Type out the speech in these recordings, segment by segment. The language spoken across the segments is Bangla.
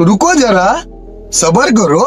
रुको जरा सबर करो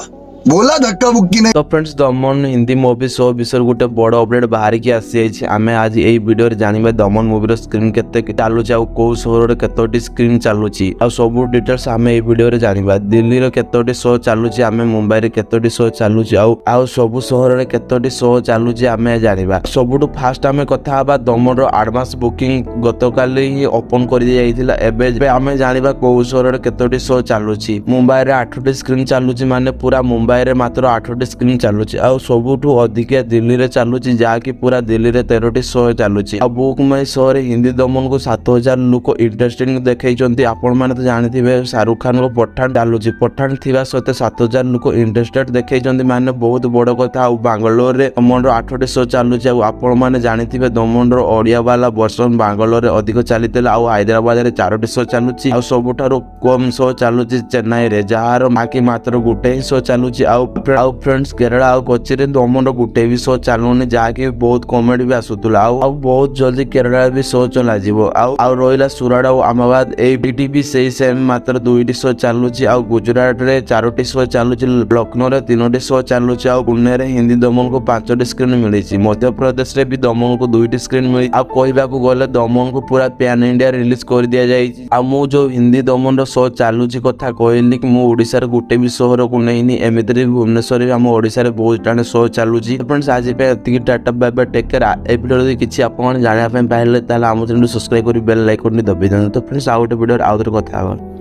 ବୋଲା ଧକ୍କା ବୁକ୍କି ନାହିଁ ତ friends Daman Hindi movie so ବିଷୟରେ ଗୋଟେ ବଡ଼ ଅପଡେଟ୍ ବାହାରିକି ଆସିଯାଇଛି ଆମେ ଆଜି ଏଇ ଭିଡ଼ିଓରେ ଜାଣିବା ଦମନ ମୁଭିର ସ୍କ୍ରିନ୍ କେତେ ଚାଲୁଛି ଆଉ କୋଉ ସୋରେ କେତୋଟି ସ୍କ୍ରିନ୍ ଚାଲୁଛି ଆଉ ସବୁ ଡିଟେଲ୍ସ ଆମେ ଏଇ ଭିଡ଼ିଓରେ ଜାଣିବା ଦିଲ୍ଲୀର କେତୋଟି ସୋ ଚାଲୁଛି ଆମେ ମୁମ୍ବାଇରେ କେତୋଟି ସୋ ଚାଲୁଛି ଆଉ ଆଉ ସବୁ ସହରରେ କେତୋଟି ସୋ ଚାଲୁଛି ଆମେ ଜାଣିବା ସବୁଠୁ ଫାର୍ଷ୍ଟ ଆମେ କଥା ହେବା ଦମନର ଆଡଭାନ୍ସ ବୁକିଂ ଗତକାଲି ହିଁ ଓପନ୍ କରିଦିଆଯାଇଥିଲା ଏବେ ଆମେ ଜାଣିବା କୋଉ ସହରରେ କେତୋଟି ସୋ ଚାଲୁଛି ମୁମ୍ବାଇରେ ଆଠଟି ସ୍କ୍ରିନ୍ ଚାଲୁଛି ମାନେ ପୁରା ମୁମ୍ବାଇ αιρε মাত্র 8 টি স্ক্রিন চালু আছে এবং সবউটু অধিকে দিল্লী রে চালু আছে যা কি পুরা দিল্লী রে 13 টি শো চালু আছে আর বুক মাই সরি হিন্দি দমন কো 7000 নুকো ইন্টারেস্টিং દેખাই จ ണ്ടി আপন মানে তো জানি থিবে শাহরুখ খান কো পটান ডালুজি পটান থিবা সতে 7000 নুকো ইন্টারেস্টেড દેખাই จ ണ്ടി মানে বহুত বড় কথা ও ব্যাঙ্গালোর রে দমনৰ 8 টি শো চালু আছে ও আপন মানে জানি থিবে দমনৰ ওড়িয়া ওয়ালা ভার্সন ব্যাঙ্গালোর রে অধিক চালিতেলা ও হায়দ্রাবাদ রে 4 টি শো চালু আছে ও সবউটৰ কম শো চালু আছে চেন্নাই রে যা আর বাকি মাত্র গুটে শো চালু ଆଉ ଆଉ ଫ୍ରେଣ୍ଡସ୍ କେରଳା ଆଉ କଚେରୀ ଦମନର ଗୋଟେ ବି ଶୋ ଚାଲୁନି ଯାହାକି ବହୁତ କମେଡି ବି ଆସୁଥିଲା ଆଉ ଆଉ ବହୁତ ଜଲ୍ଦି କେରଳାରେ ବି ଶୋ ଚଲାଯିବ ଆଉ ଆଉ ରହିଲା ସୁରାଟ ଆଉ ଆମବାଦ ଏଇଠି ବି ସେଇ ସେମ୍ ମାତ୍ର ଦୁଇଟି ଶୋ ଚାଲୁଛି ଆଉ ଗୁଜୁରାଟରେ ଚାରୋଟି ଶୋ ଚାଲୁଛି ଲକ୍ଷ୍ନୌରେ ତିନୋଟି ଶୋ ଚାଲୁଛି ଆଉ ପୁନେରେ ହିନ୍ଦୀ ଦମନକୁ ପାଞ୍ଚଟି ସ୍କ୍ରିନ୍ ମିଳିଛି ମଧ୍ୟପ୍ରଦେଶରେ ବି ଦମନକୁ ଦୁଇଟି ସ୍କ୍ରିନ୍ ମିଳିଛି ଆଉ କହିବାକୁ ଗଲେ ଦମନକୁ ପୁରା ପ୍ୟାନ୍ ଇଣ୍ଡିଆ ରିଲିଜ୍ କରିଦିଆଯାଇଛି ଆଉ ମୁଁ ଯୋଉ ହିନ୍ଦୀ ଦମନର ଶୋ ଚାଲୁଛି କଥା କହିଲି କି ମୁଁ ଓଡ଼ିଶାର ଗୋଟେ ବି ସହରକୁ ନେଇନି ଏମିତିରେ ଯଦି ଭୁବନେଶ୍ୱରରେ ବି ଆମ ଓଡ଼ିଶାରେ ବହୁତ ଟାଣେ ଶୋ ଚାଲୁଛି ଆପଣ ଆଜିପାଇଁ ଏତିକି tata bye bye take care ଏ ଭିଡ଼ିଓରେ ଯଦି କିଛି ଆପଣମାନେ ଜାଣିବା ପାଇଁ ପାଇଲେ ତାହେଲେ ଆମ ଚ୍ୟାନେଲ୍ ସବସ୍କ୍ରାଇବ୍ କରି ବେଲ୍ ଲାଇକ୍ କରି ଦବି ଦିଅନ୍ତୁ ତ ଫ୍ରେଣ୍ଡସ୍ ଆଉ ଗୋଟେ ଭିଡ଼ିଓରେ ଆଉ ଥରେ କଥା ହେବା